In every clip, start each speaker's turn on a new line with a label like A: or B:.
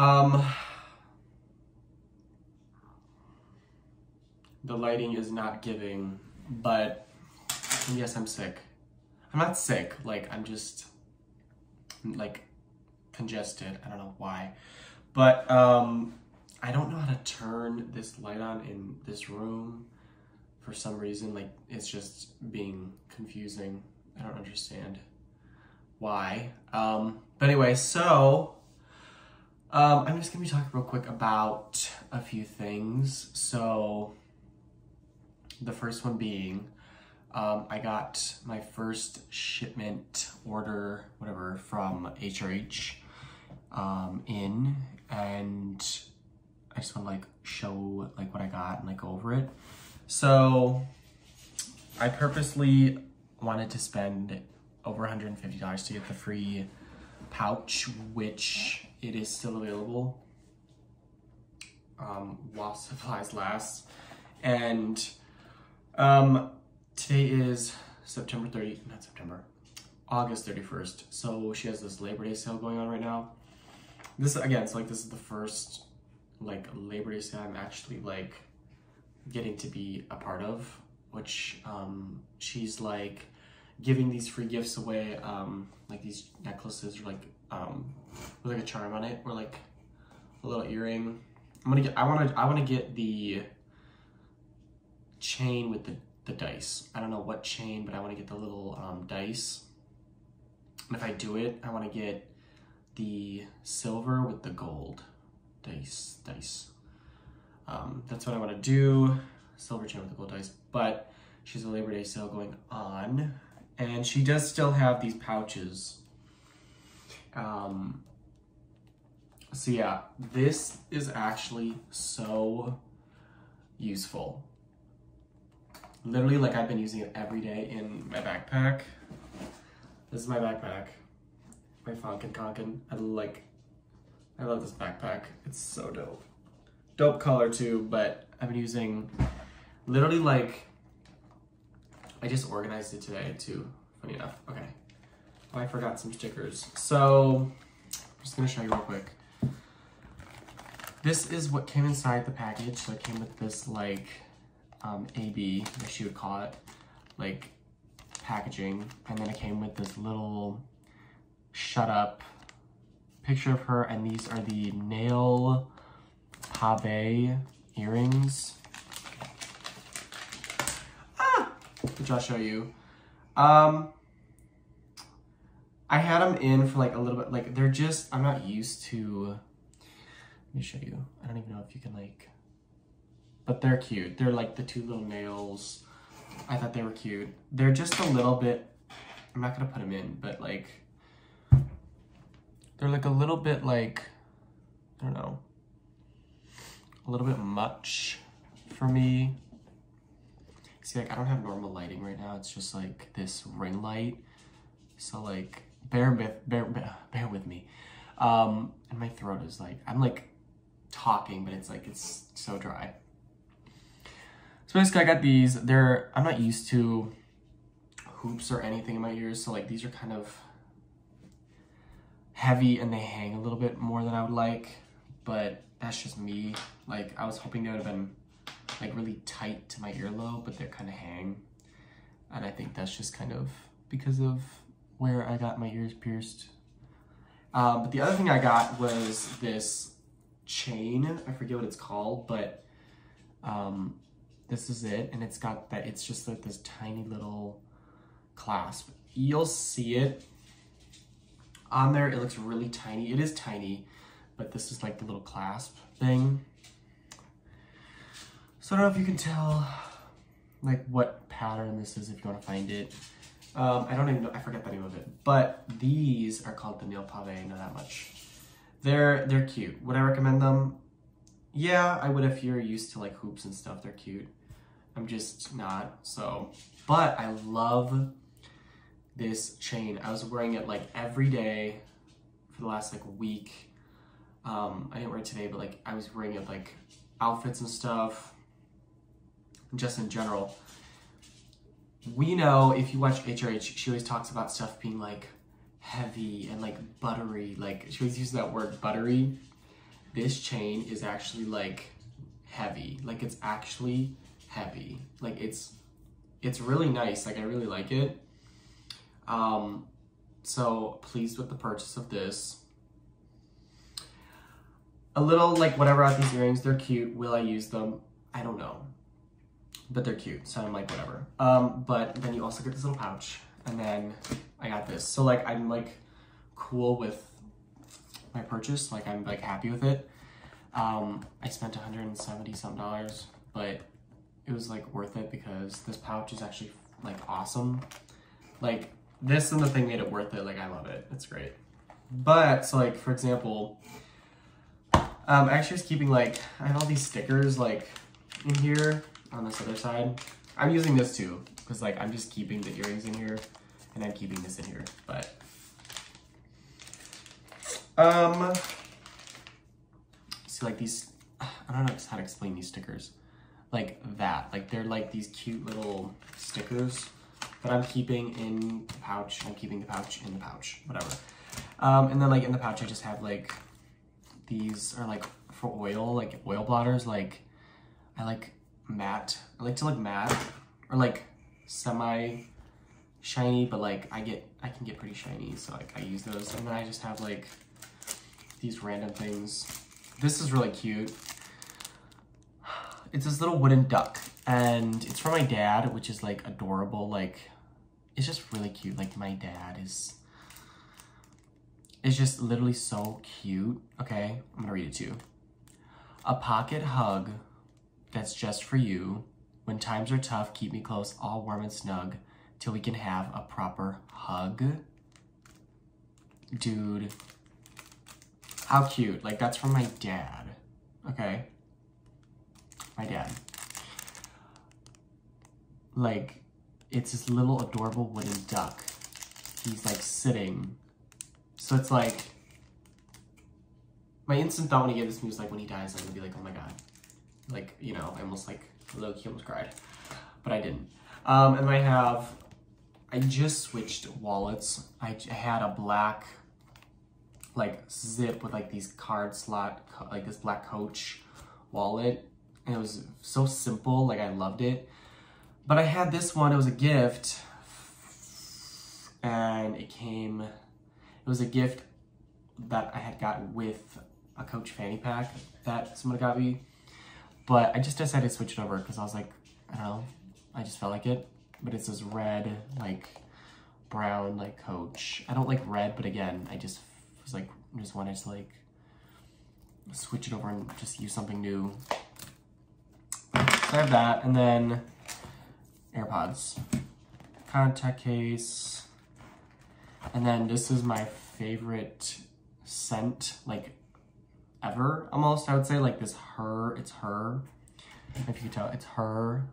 A: Um, the lighting is not giving, but yes, I'm sick. I'm not sick, like I'm just like congested. I don't know why. But um I don't know how to turn this light on in this room for some reason. Like it's just being confusing. I don't understand why. Um but anyway, so um, I'm just gonna be talking real quick about a few things. So, the first one being, um, I got my first shipment order, whatever, from HRH um, in, and I just want to like show like what I got and like go over it. So, I purposely wanted to spend over $150 to get the free pouch, which it is still available um, while supplies last. And um, today is September 30, not September, August 31st. So she has this Labor Day sale going on right now. This, again, it's like this is the first like Labor Day sale I'm actually like getting to be a part of, which um, she's like giving these free gifts away, um, like these necklaces or like um, with like a charm on it or like a little earring. I'm gonna get. I want to. I want to get the chain with the the dice. I don't know what chain, but I want to get the little um, dice. And if I do it, I want to get the silver with the gold dice. Dice. Um, that's what I want to do. Silver chain with the gold dice. But she's a Labor Day sale going on, and she does still have these pouches. Um, so yeah, this is actually so useful. Literally, like I've been using it every day in my backpack. This is my backpack. My Fonkin Conkin. I like, I love this backpack. It's so dope. Dope color too, but I've been using literally like, I just organized it today too, funny enough. Okay. Oh, I forgot some stickers. So, I'm just gonna show you real quick. This is what came inside the package. So it came with this like um, AB, as she would call it, like packaging. And then it came with this little shut up picture of her. And these are the nail pave earrings. Ah, which I'll show you. Um, I had them in for like a little bit, like they're just, I'm not used to, let me show you. I don't even know if you can like, but they're cute. They're like the two little nails. I thought they were cute. They're just a little bit, I'm not gonna put them in, but like, they're like a little bit like, I don't know, a little bit much for me. See, like I don't have normal lighting right now. It's just like this ring light. So like, bear with, bear, bear, with me. Um, and my throat is like, I'm like talking, but it's like, it's so dry. So basically I got these, they're, I'm not used to hoops or anything in my ears. So like these are kind of heavy and they hang a little bit more than I would like, but that's just me. Like I was hoping they would have been like really tight to my earlobe, but they're kind of hang. And I think that's just kind of because of where I got my ears pierced. Um, but the other thing I got was this chain. I forget what it's called, but um, this is it. And it's got that, it's just like this tiny little clasp. You'll see it on there. It looks really tiny. It is tiny, but this is like the little clasp thing. So I don't know if you can tell like what pattern this is if you want to find it. Um, I don't even know, I forget the name of it. But these are called the nail pave, I know that much. They're they're cute. Would I recommend them? Yeah, I would if you're used to like hoops and stuff, they're cute. I'm just not, so. But I love this chain. I was wearing it like every day for the last like week. Um, I didn't wear it today, but like I was wearing it like outfits and stuff, just in general we know if you watch HRH, she always talks about stuff being like heavy and like buttery. Like she always uses that word buttery. this chain is actually like heavy. Like it's actually heavy. Like it's it's really nice. Like I really like it. Um so pleased with the purchase of this. A little like whatever out these earrings, they're cute. Will I use them? I don't know. But they're cute, so I'm like whatever. Um, but then you also get this little pouch, and then I got this. So like I'm like cool with my purchase. Like I'm like happy with it. Um, I spent 170 some dollars, but it was like worth it because this pouch is actually like awesome. Like this and the thing made it worth it. Like I love it. It's great. But so like for example, um, actually was keeping like I have all these stickers like in here on this other side. I'm using this too because like I'm just keeping the earrings in here and I'm keeping this in here. But um, see like these, I don't know how to explain these stickers. Like that, like they're like these cute little stickers that I'm keeping in the pouch. I'm keeping the pouch in the pouch, whatever. Um, and then like in the pouch, I just have like, these are like for oil, like oil blotters. Like I like matte, I like to look matte or like semi shiny, but like I get, I can get pretty shiny. So like I use those and then I just have like these random things. This is really cute. It's this little wooden duck and it's from my dad, which is like adorable. Like it's just really cute. Like my dad is, it's just literally so cute. Okay, I'm gonna read it to you. A pocket hug that's just for you. When times are tough, keep me close, all warm and snug, till we can have a proper hug. Dude, how cute. Like, that's from my dad. Okay? My dad. Like, it's this little adorable wooden duck. He's, like, sitting. So it's like... My instant thought when he gave this me was like, when he dies, I'm gonna be like, oh my god. Like, you know, I almost, like, low-key almost cried. But I didn't. Um, and I have... I just switched wallets. I, I had a black like zip with like these card slot, like this black coach wallet. And it was so simple, like I loved it. But I had this one, it was a gift. And it came, it was a gift that I had got with a Coach fanny pack that someone got me. But I just decided to switch it over because I was like, I don't know, I just felt like it. But it's this red, like brown, like Coach. I don't like red, but again, I just was like, just wanted to like switch it over and just use something new. So I have that, and then AirPods, contact case, and then this is my favorite scent, like ever, almost, I would say, like this Her, it's Her, if you can tell, it's Her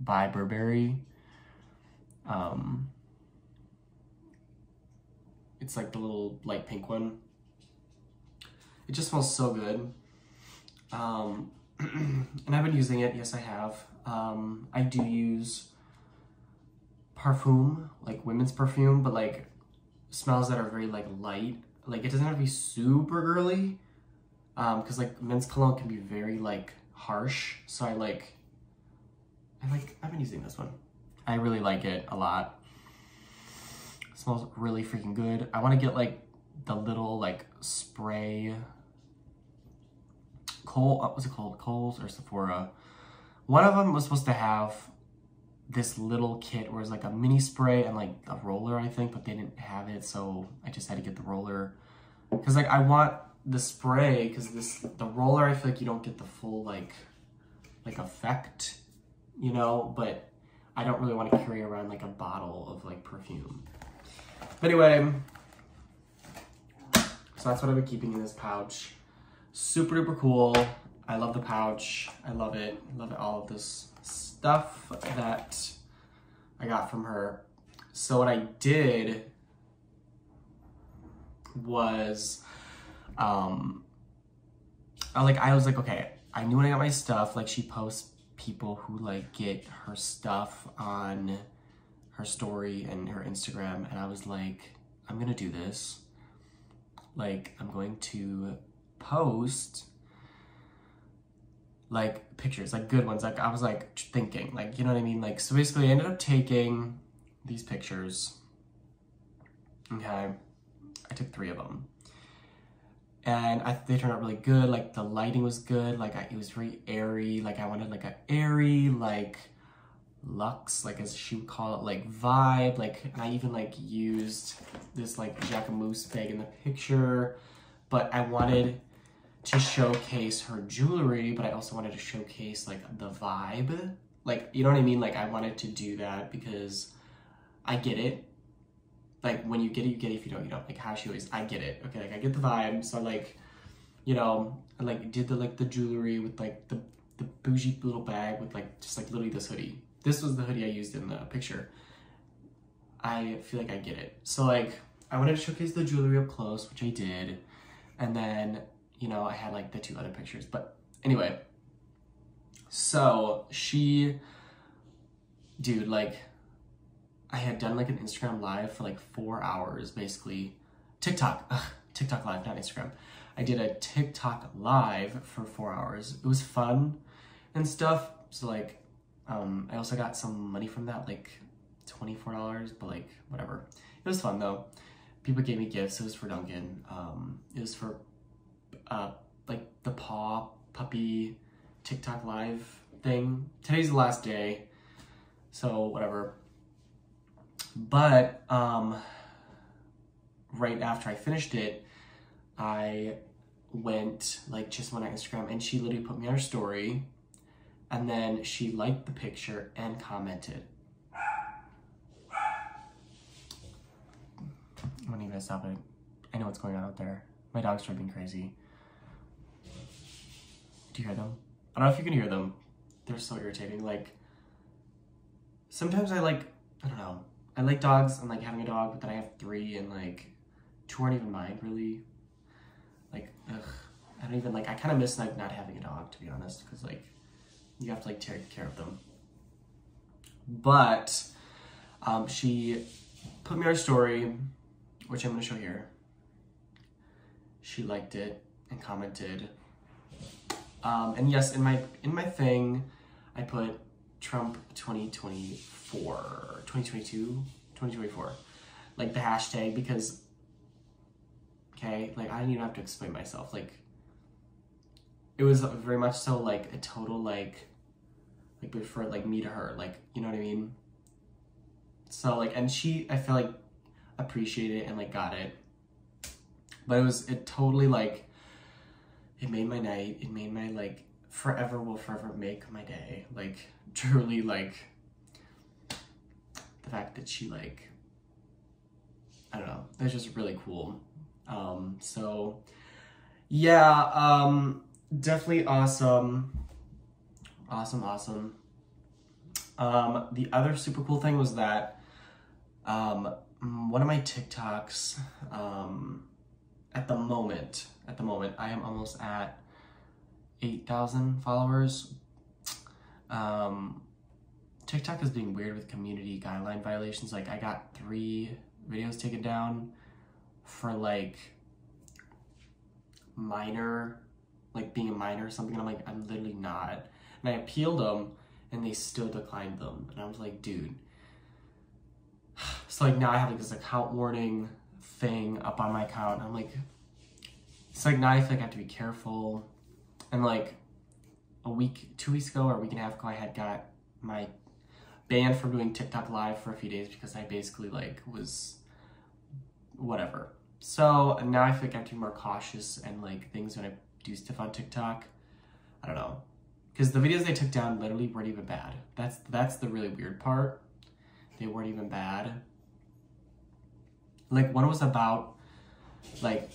A: by Burberry. Um, it's like the little light pink one. It just smells so good. Um, and I've been using it. Yes, I have. Um, I do use perfume, like women's perfume, but like smells that are very like light. Like it doesn't have to be super girly. Um, cause like men's cologne can be very like harsh. So I like, I like, I've been using this one. I really like it a lot. It smells really freaking good. I want to get like the little like spray Cole, what was it called? Kohl's or Sephora. One of them was supposed to have this little kit where it's like a mini spray and like a roller, I think, but they didn't have it. So I just had to get the roller. Cause like I want the spray, cause this, the roller, I feel like you don't get the full like, like effect, you know, but I don't really want to carry around like a bottle of like perfume. But anyway, so that's what I've been keeping in this pouch. Super duper cool. I love the pouch. I love it. I love it, all of this stuff that I got from her. So what I did was, um, I like, I was like, okay, I knew when I got my stuff, like she posts people who like get her stuff on her story and her Instagram. And I was like, I'm gonna do this. Like, I'm going to post like pictures, like good ones. Like I was like thinking, like, you know what I mean? Like, so basically I ended up taking these pictures. Okay. I took three of them. And I they turned out really good. Like the lighting was good. Like I, it was very airy. Like I wanted like a airy, like luxe, like as she would call it, like vibe. Like I even like used this like Jacquemus bag in the picture. But I wanted to showcase her jewelry, but I also wanted to showcase like the vibe. Like, you know what I mean? Like I wanted to do that because I get it. Like when you get it, you get it. If you don't, you don't. Like how she always, I get it. Okay, like I get the vibe. So like, you know, like did the like the jewelry with like the the bougie little bag with like just like literally this hoodie. This was the hoodie I used in the picture. I feel like I get it. So like I wanted to showcase the jewelry up close, which I did. And then, you know, I had like the two other pictures. But anyway, so she, dude, like I had done like an Instagram live for like four hours, basically. TikTok, Ugh, TikTok live, not Instagram. I did a TikTok live for four hours. It was fun and stuff. So like, um, I also got some money from that, like $24, but like whatever. It was fun though. People gave me gifts. It was for Duncan. Um, it was for uh, like the paw puppy TikTok live thing. Today's the last day, so whatever. But um, right after I finished it, I went like just went on Instagram and she literally put me on her story and then she liked the picture and commented. I'm not even stop it. I know what's going on out there. My dog's driving crazy. Do you hear them? I don't know if you can hear them. They're so irritating. Like, sometimes I like, I don't know. I like dogs and like having a dog, but then I have three and like two aren't even mine really. Like, ugh. I don't even like, I kind of miss like not having a dog to be honest, because like you have to like take care of them. But um, she put me a story, which I'm gonna show here. She liked it and commented. Um, and yes, in my in my thing, I put Trump 2024, 2022, 2024, like the hashtag because, okay, like I didn't even have to explain myself. Like, it was very much so like a total like, like before like me to her, like you know what I mean. So like, and she, I feel like appreciated it and like got it, but it was it totally like, it made my night. It made my like forever will forever make my day. Like truly like the fact that she like I don't know, it's just really cool. Um so yeah, um definitely awesome. Awesome, awesome. Um the other super cool thing was that um one of my TikToks um at the moment, at the moment I am almost at 8,000 followers. Um, TikTok is being weird with community guideline violations. Like, I got three videos taken down for like minor, like being a minor or something. And I'm like, I'm literally not. And I appealed them and they still declined them. And I was like, dude. So like now I have like this account warning thing up on my account. I'm like, it's like now I feel like I have to be careful and like a week, two weeks ago or a week and a half ago, I had got my banned from doing TikTok live for a few days because I basically like was whatever. So now I feel like I have to be more cautious and like things when I do stuff on TikTok. I don't know. Because the videos they took down literally weren't even bad. That's that's the really weird part. They weren't even bad. Like one was about like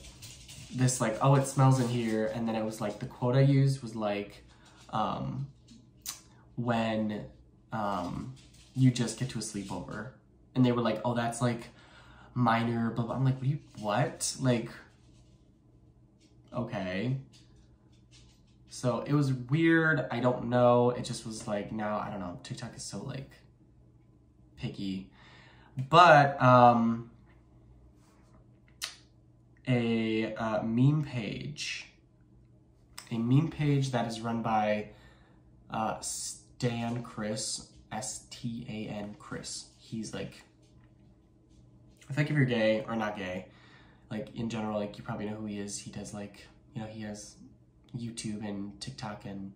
A: this like oh it smells in here and then it was like the quote i used was like um when um you just get to a sleepover and they were like oh that's like minor blah blah. I'm like what you what? Like okay. So it was weird. I don't know. It just was like now i don't know. Tiktok is so like picky. But um a uh, meme page a meme page that is run by uh, Stan Chris, S T A N Chris. He's like, I think if you're gay or not gay, like in general, like you probably know who he is. He does like, you know, he has YouTube and TikTok and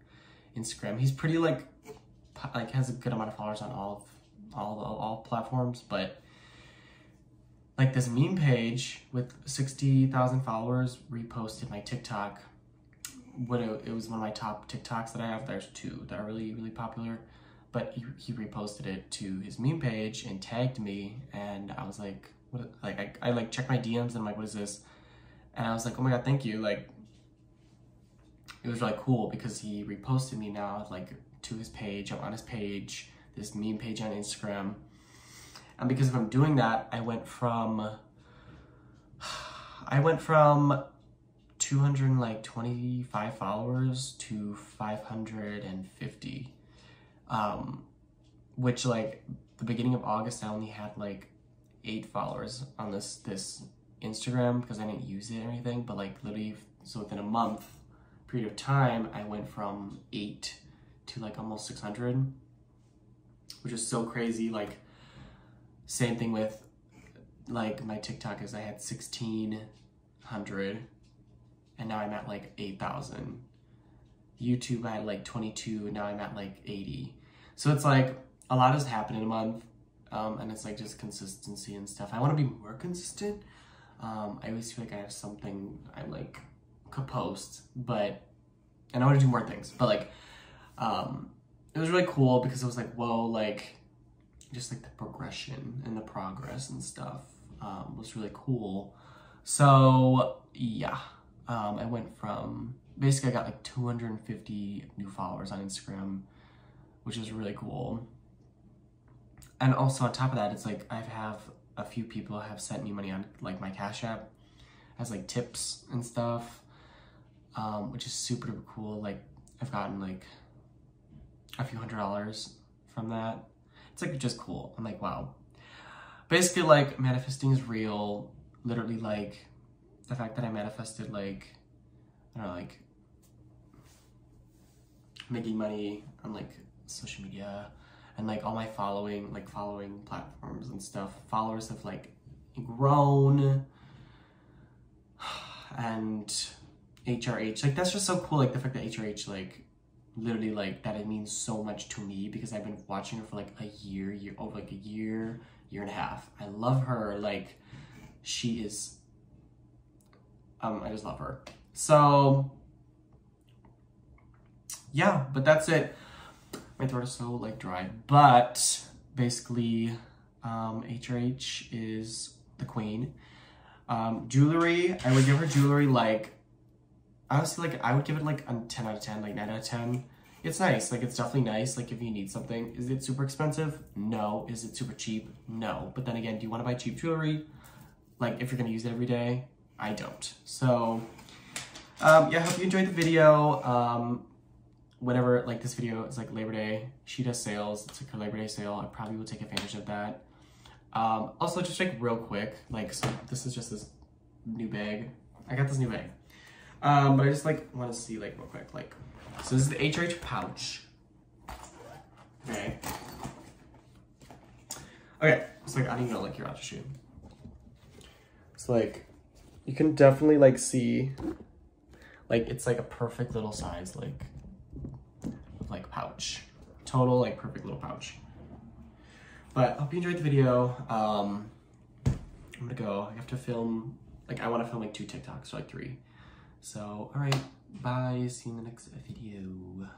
A: Instagram. He's pretty like, like has a good amount of followers on all of all all, all platforms, but like this meme page with 60,000 followers reposted my TikTok. What it, it, was one of my top TikToks that I have. There's two that are really, really popular. But he, he reposted it to his meme page and tagged me. And I was like, what, like, I, I like checked my DMs and I'm like, what is this? And I was like, oh my God, thank you. Like, it was really cool because he reposted me now, like, to his page. I'm on his page, this meme page on Instagram and because if I'm doing that, I went from, I went from 225 followers to 550. Um, which like the beginning of August, I only had like eight followers on this, this Instagram because I didn't use it or anything, but like literally, so within a month period of time, I went from eight to like almost 600, which is so crazy. Like same thing with like my TikTok is I had 1600 and now I'm at like 8,000. YouTube I had like 22 and now I'm at like 80. So it's like a lot has happened in a month um, and it's like just consistency and stuff. I want to be more consistent. Um, I always feel like I have something I like could post, but and I want to do more things. But like, um, it was really cool because it was like, whoa, like just like the progression and the progress and stuff um, was really cool. So yeah, um, I went from basically I got like 250 new followers on Instagram, which is really cool. And also on top of that, it's like I have have a few people have sent me money on like my Cash App as like tips and stuff, um, which is super duper cool. Like I've gotten like a few hundred dollars from that it's like just cool. I'm like, wow. Basically, like manifesting is real. Literally, like the fact that I manifested, like I don't know, like making money on like social media and like all my following, like following platforms and stuff. Followers have like grown and HRH, like that's just so cool. Like the fact that HRH like literally like that it means so much to me because I've been watching her for like a year, year over like a year, year and a half. I love her. Like she is um I just love her. So yeah, but that's it. My throat is so like dry. But basically um HRH is the queen. Um jewelry, I would give her jewelry like honestly, like I would give it like a 10 out of 10, like 9 out of 10. It's nice, like it's definitely nice. Like if you need something, is it super expensive? No. Is it super cheap? No. But then again, do you want to buy cheap jewelry? Like if you're gonna use it every day, I don't. So um, yeah, I hope you enjoyed the video. Um, whenever like this video is like Labor Day, she does sales. It's like her Labor Day sale. I probably will take advantage of that. Um, also, just like real quick, like so this is just this new bag. I got this new bag. Um, but I just like want to see like real quick, like, so this is the HRH pouch. Okay. Okay, it's like I don't know like your outer shoe. It's like you can definitely like see like it's like a perfect little size like pouch. Total like perfect little pouch. But I hope you enjoyed the video. Um I'm gonna go. I have to film like I want to film like two TikToks so, like three. So, all right, bye. See you in the next video.